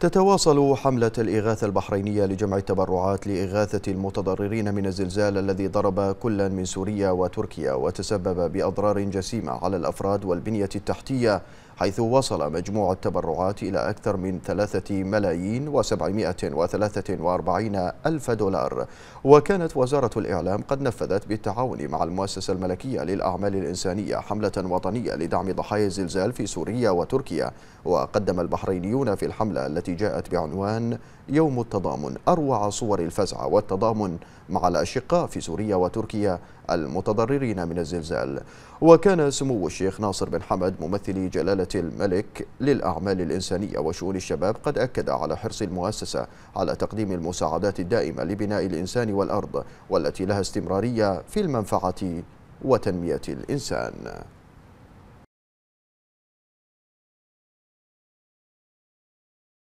تتواصل حملة الإغاثة البحرينية لجمع التبرعات لإغاثة المتضررين من الزلزال الذي ضرب كلا من سوريا وتركيا وتسبب بأضرار جسيمة على الأفراد والبنية التحتية. حيث وصل مجموع التبرعات إلى أكثر من ثلاثة ملايين وسبعمائة وثلاثة وأربعين ألف دولار. وكانت وزارة الإعلام قد نفذت بالتعاون مع المؤسسة الملكية للأعمال الإنسانية حملة وطنية لدعم ضحايا الزلزال في سوريا وتركيا. وقدم البحرينيون في الحملة التي جاءت بعنوان يوم التضامن أروع صور الفزع والتضامن مع الأشقاء في سوريا وتركيا المتضررين من الزلزال. وكان سمو الشيخ ناصر بن حمد ممثل جلالة الملك للأعمال الإنسانية وشؤون الشباب قد أكد على حرص المؤسسة على تقديم المساعدات الدائمة لبناء الإنسان والأرض والتي لها استمرارية في المنفعة وتنمية الإنسان.